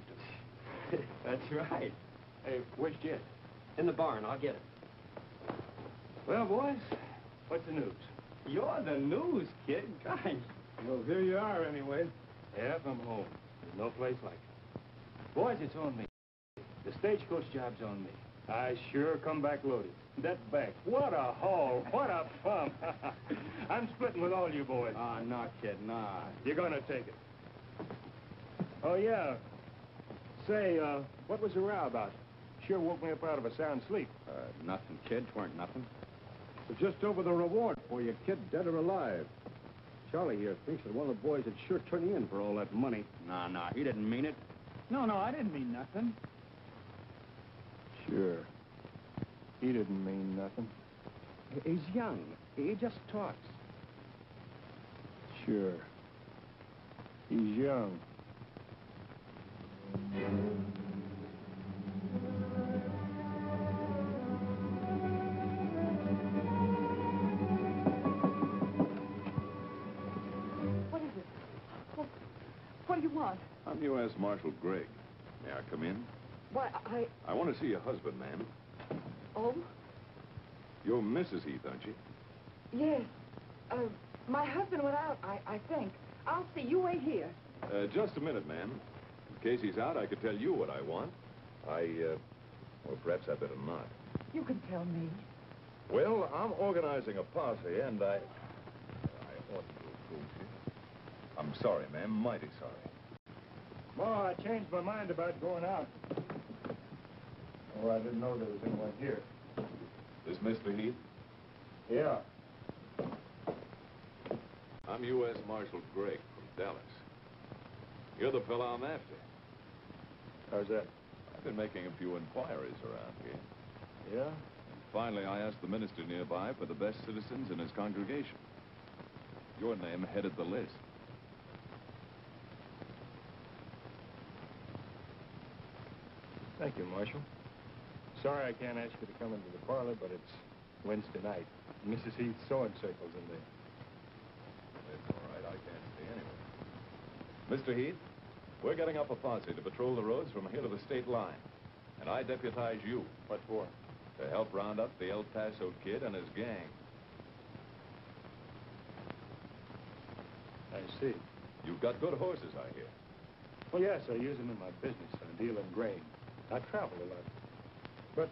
took. That's right. Hey, where's Jed? In the barn. I'll get it. Well, boys, what's the news? You're the news, kid. Gosh. Well, here you are, anyway. Yeah, I'm home. There's no place like it. Boys, it's on me. The stagecoach job's on me. I sure come back loaded. That back, what a haul, what a pump. I'm splitting with all you boys. Ah, uh, no, kid, nah. You're gonna take it. Oh, yeah. Say, uh, what was the row about? Sure woke me up out of a sound sleep. Uh, nothing, kid. Weren't nothing. It's just over the reward for you, kid, dead or alive. Charlie here thinks that one of the boys would sure turn you in for all that money. Nah, nah, he didn't mean it. No, no, I didn't mean nothing. Sure. He didn't mean nothing. He's young. He just talks. Sure. He's young. What do you want? I'm U.S. Marshal Gregg. May I come in? Why, I... I want to see your husband, ma'am. Oh? You're Mrs. Heath, aren't you? Yes. Uh, my husband went out, I, I think. I'll see. You wait here. Uh, just a minute, ma'am. In case he's out, I could tell you what I want. I, uh, well, perhaps I better not. You can tell me. Well, I'm organizing a posse, and I... I ought to go, I'm sorry, ma'am. Mighty sorry. Well, I changed my mind about going out. Oh, I didn't know there was anyone here. This Mr. Heath? Yeah. I'm U.S. Marshal Gregg from Dallas. You're the fellow I'm after. How's that? I've been making a few inquiries around here. Yeah? Finally, I asked the minister nearby for the best citizens in his congregation. Your name headed the list. Thank you, Marshal. Sorry I can't ask you to come into the parlor, but it's Wednesday night. Mrs. Heath's sewing circle's in there. It's all right. I can't stay anyway. Mr. Heath, we're getting up a posse to patrol the roads from here to the state line. And I deputize you. What for? To help round up the El Paso kid and his gang. I see. You've got good horses, I hear. Well, yes, I use them in my business. I deal in grain. I travel a lot. But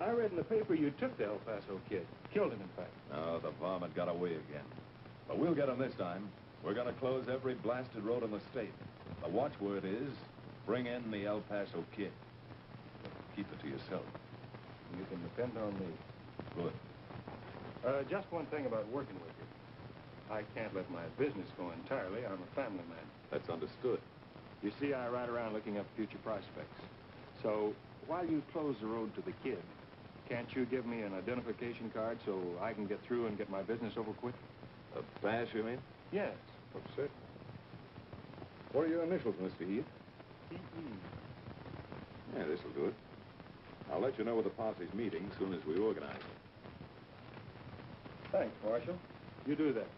I read in the paper you took the El Paso kid. Killed him, in fact. No, the varmint got away again. But we'll get him this time. We're going to close every blasted road in the state. The watchword is, bring in the El Paso kid. Keep it to yourself. You can depend on me. Good. Uh, just one thing about working with you. I can't let my business go entirely. I'm a family man. That's understood. You see, I ride around looking up future prospects. So, while you close the road to the kid, can't you give me an identification card so I can get through and get my business over quick? Uh, A bash, you mean? Yes. Oh, certainly. What are your initials, Mr. Heath? Yeah, this'll do it. I'll let you know where the posse's meeting as soon as we organize it. Thanks, Marshal. You do that.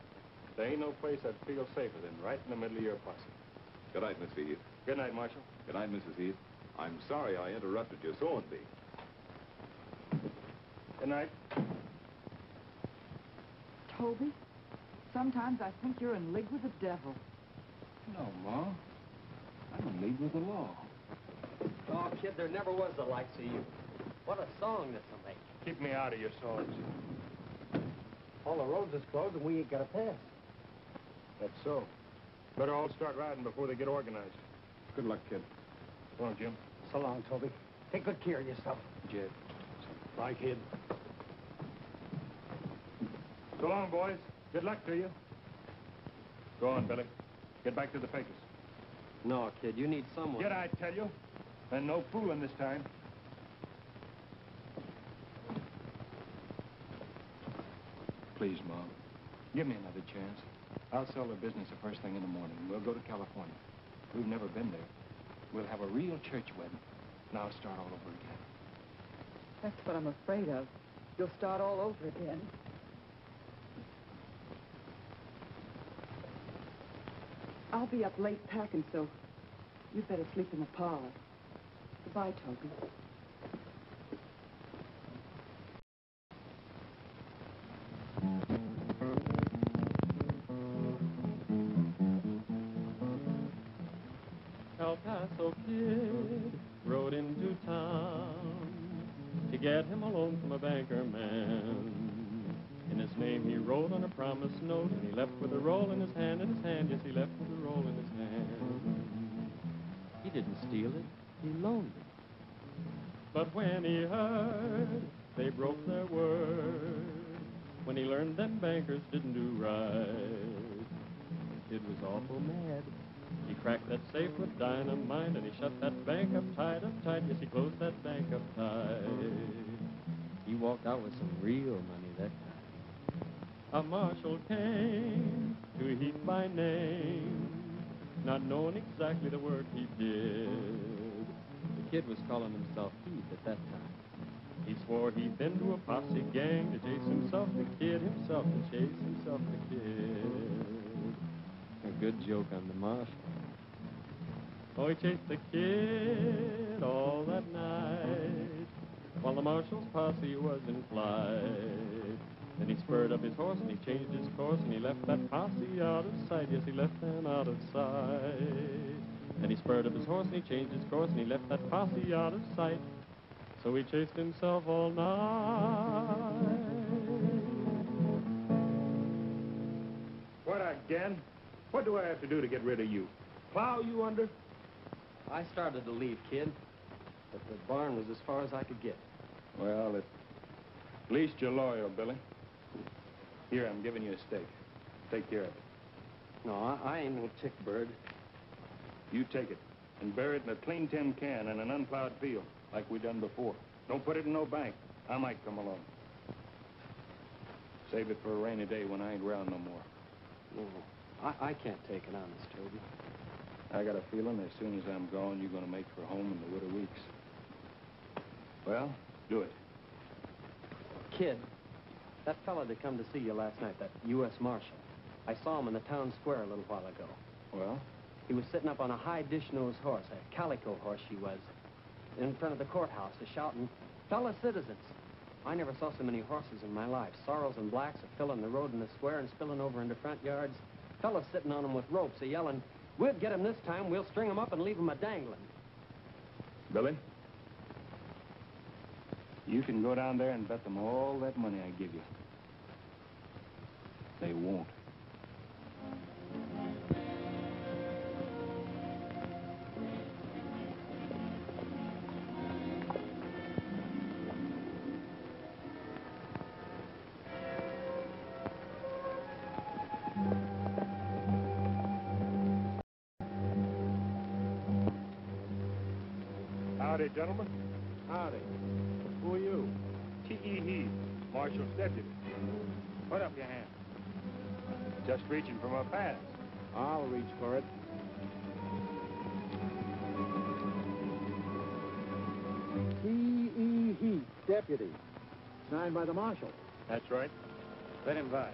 There ain't no place I'd feel safer than right in the middle of your posse. Good night, Mr. Heath. Good night, Marshal. Good night, Mrs. Heath. I'm sorry I interrupted your sewing bee. Good night. Toby, sometimes I think you're in league with the devil. No, Ma. I'm in league with the law. Oh, kid, there never was the likes of you. What a song this'll make. Keep me out of your songs. All the roads is closed and we ain't got a pass. That's so. Better all start riding before they get organized. Good luck, kid. Come on, Jim. So long, Toby. Take good care of yourself. Jed. Bye, kid. So long, boys. Good luck to you. Go on, Billy. Get back to the papers. No, kid, you need someone. Get, I tell you. And no fooling this time. Please, Mom. Give me another chance. I'll sell the business the first thing in the morning. We'll go to California. We've never been there. We'll have a real church wedding. I'll start all over again. That's what I'm afraid of. You'll start all over again. I'll be up late packing, so you'd better sleep in the parlor. Goodbye, Toby. But when he heard they broke their word, when he learned them bankers didn't do right, the kid was awful mad. He cracked that safe with dynamite, and he shut that bank up tight, up tight. Yes, he closed that bank up tight. He walked out with some real money that time. A marshal came to Heath by name, not knowing exactly the work he did. Kid was calling himself Heath at that time. He swore he'd been to a posse gang to chase himself the kid, himself to chase himself the kid. A good joke on the marshal. Oh, he chased the kid all that night while the marshal's posse was in flight. Then he spurred up his horse and he changed his course and he left that posse out of sight. Yes, he left them out of sight. Then he spurred up his horse and he changed his course and he left that posse out of sight. So he chased himself all night. What again? What do I have to do to get rid of you? Plow you under? I started to leave, kid. But the barn was as far as I could get. Well, at least you're loyal, Billy. Here, I'm giving you a stake. Take care of it. No, I, I ain't no tick bird. You take it and bury it in a clean tin can in an unplowed field, like we done before. Don't put it in no bank. I might come along. Save it for a rainy day when I ain't around no more. No, I, I can't take it on, honest, Toby. I got a feeling as soon as I'm gone, you're going to make for home in the Widow Weeks. Well, do it. Kid, that fella that come to see you last night, that U.S. Marshal, I saw him in the town square a little while ago. Well? He was sitting up on a high dish-nosed horse, a calico horse she was, in front of the courthouse, a shouting, fellow citizens. I never saw so many horses in my life. Sorrels and blacks a filling the road in the square and spilling over into front yards. Fellas sitting on them with ropes, a yelling, we'll get 'em this time, we'll string 'em up and leave 'em a dangling. Billy? You can go down there and bet them all that money I give you. They won't. Gentlemen. Howdy. Who are you? T.E. Heath, Marshal's deputy. Put up your hand. Just reaching for my pass. I'll reach for it. T.E. Heath, deputy. Signed by the marshal. That's right. Let him by.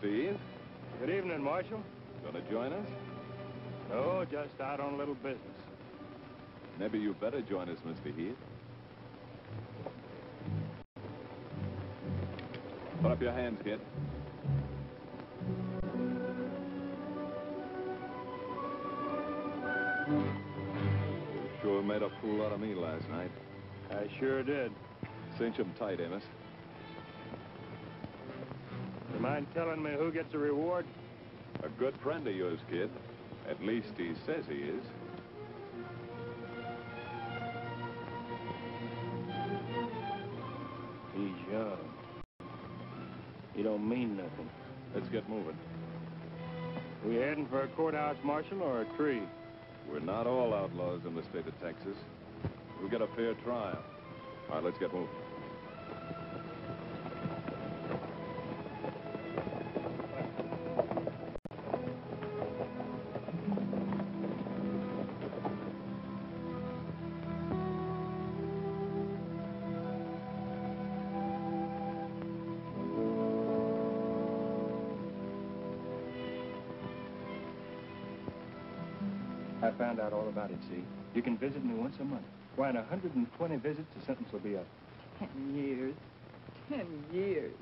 Good evening, Mr. Heath. Good evening, Marshal. Gonna join us? No, just out on a little business. Maybe you better join us, Mr. Heath. Put up your hands, kid. You sure made a fool out of me last night. I sure did. Cinch 'em tight, eh, Amos. Mind telling me who gets the reward? A good friend of yours, kid. At least he says he is. He's young. He don't mean nothing. Let's get moving. We heading for a courthouse, Marshal, or a tree? We're not all outlaws in the state of Texas. We'll get a fair trial. All right, let's get moving. About it, see? You can visit me once a month. Why, in 120 visits, the sentence will be up. Ten years. Ten years.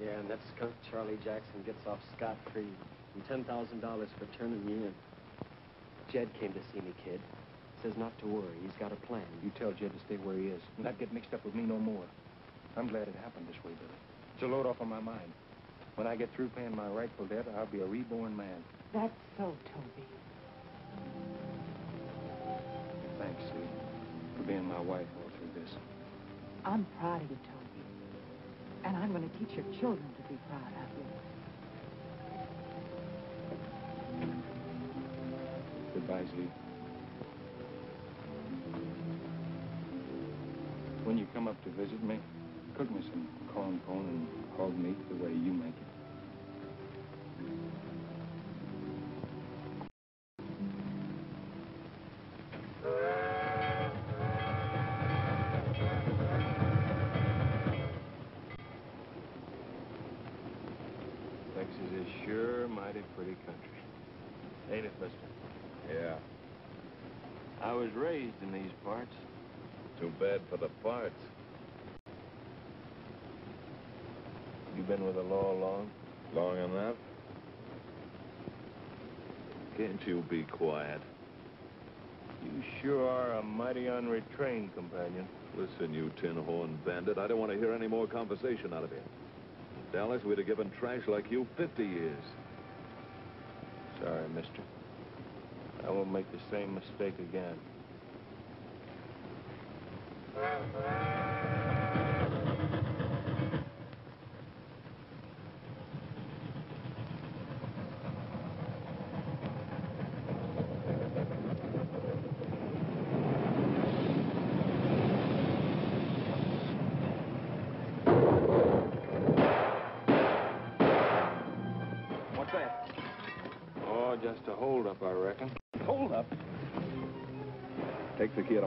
Yeah, and that skunk Charlie Jackson gets off scot-free. And $10,000 for turning me in. Jed came to see me, kid. Says not to worry. He's got a plan. You tell Jed to stay where he is. Not get mixed up with me no more. I'm glad it happened this way, Billy. It's a load off of my mind. When I get through paying my rightful debt, I'll be a reborn man. That's so, Toby. Sue, for being my wife all through this. I'm proud of you, Toby. And I'm going to teach your children to be proud of you. Goodbye, Zee. When you come up to visit me, cook me some corn pone and hog meat the way you make it. I don't want to hear any more conversation out of you. Dallas, we'd have given trash like you 50 years. Sorry, mister. I won't make the same mistake again.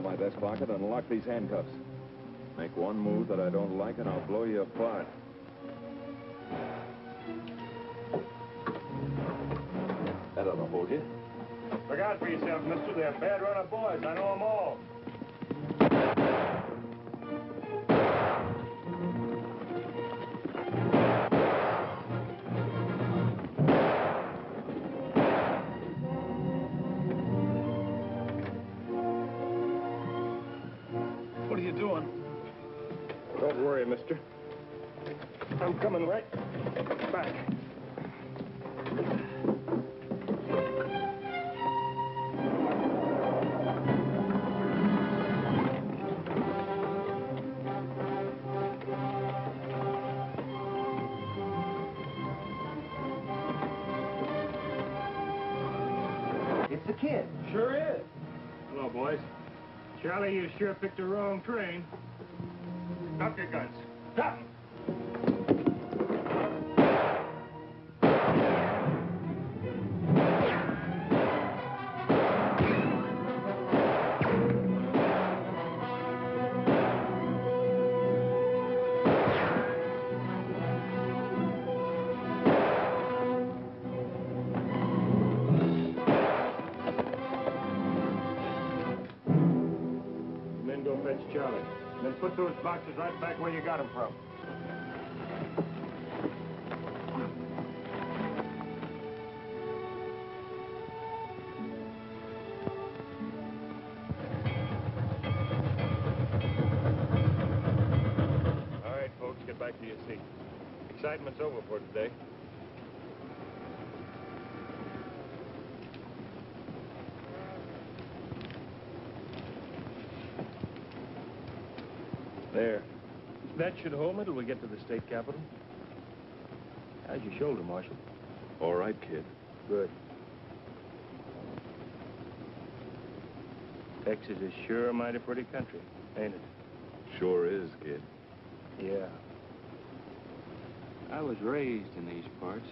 My vest pocket and lock these handcuffs. Make one move that I don't like and I'll blow you apart. That ought to hold you. Look out for yourself, mister. They're bad run of boys. I know them all. Sure picked the wrong train. Got them from. All right, folks, get back to your seats. Excitement's over for today. There. That should hold me till we get to the state capitol. How's your shoulder, Marshal? All right, kid. Good. Texas is sure a mighty pretty country, ain't it? Sure is, kid. Yeah. I was raised in these parts.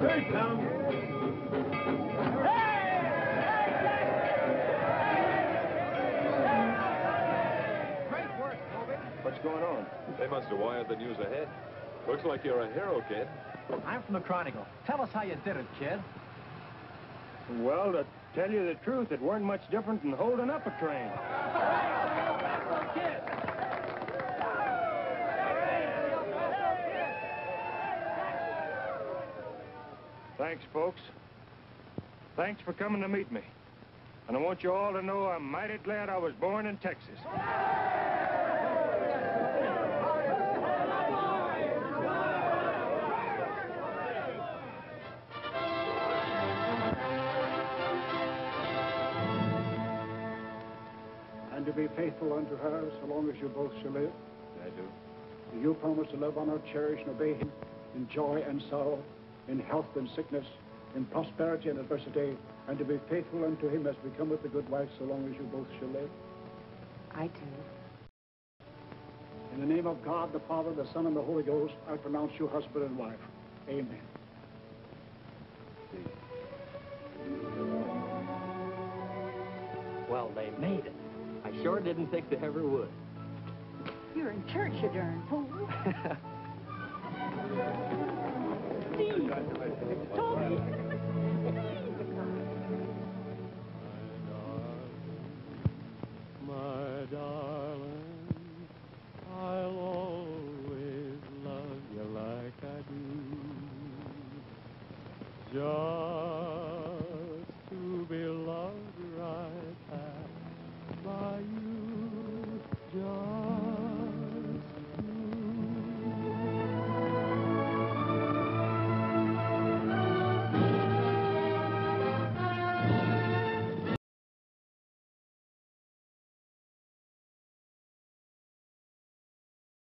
Hey, Tom. Going on? They must have wired the news ahead. Looks like you're a hero, kid. I'm from the Chronicle. Tell us how you did it, kid. Well, to tell you the truth, it weren't much different than holding up a train. Thanks, folks. Thanks for coming to meet me. And I want you all to know I'm mighty glad I was born in Texas. Be faithful unto her so long as you both shall live. I do. Do you promise to love, honor, cherish, and obey him in joy and sorrow, in health and sickness, in prosperity and adversity, and to be faithful unto him as becometh a good wife so long as you both shall live? I do. In the name of God, the Father, the Son, and the Holy Ghost, I pronounce you husband and wife. Amen. Well, they made it. Sure didn't think they ever would. You're in church, you darn fool. Steve! Toby!